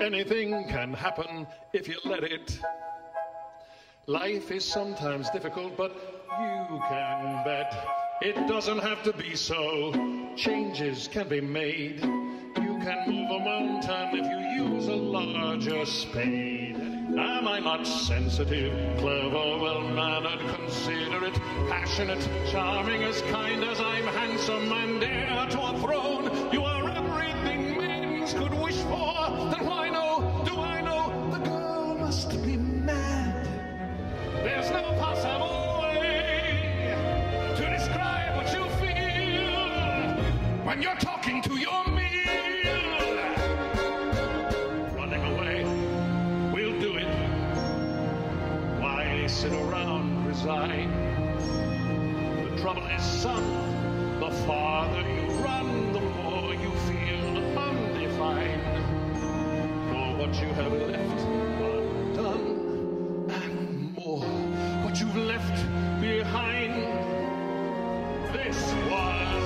Anything can happen if you let it. Life is sometimes difficult, but you can bet it doesn't have to be so. Changes can be made. You can move a mountain if you use a larger spade. Am I not sensitive, clever, well mannered, considerate, passionate, charming, as kind as I'm handsome and heir to a throne? You are when you're talking to your meal. Running away, we'll do it. Why sit around resigned? The trouble is, son, the farther you run, the more you feel undefined. For what you have left undone and more what you've left behind. This was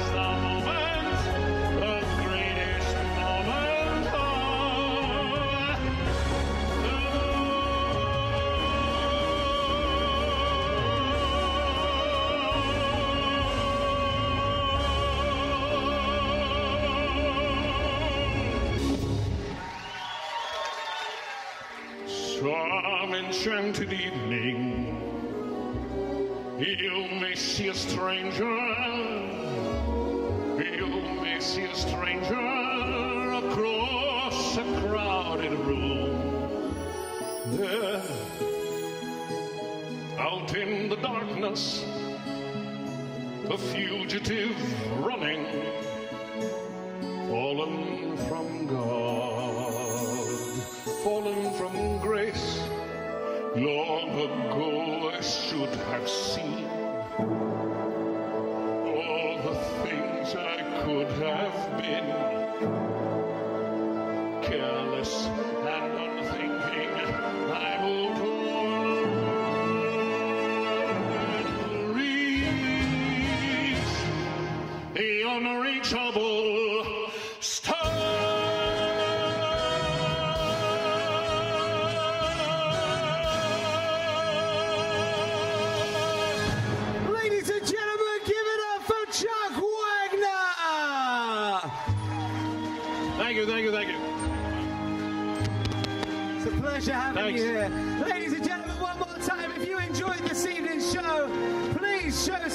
Some enchanted evening, you may see a stranger. You may see a stranger across a crowded room. There, out in the darkness, a fugitive running, fallen from God, fallen from grace. Long ago I should have seen all the things I could have been. Careless and unthinking, I will reach the unreachable Thank you, thank you, thank you. It's a pleasure having Thanks. you here. Ladies and gentlemen, one more time, if you enjoyed this evening's show, please show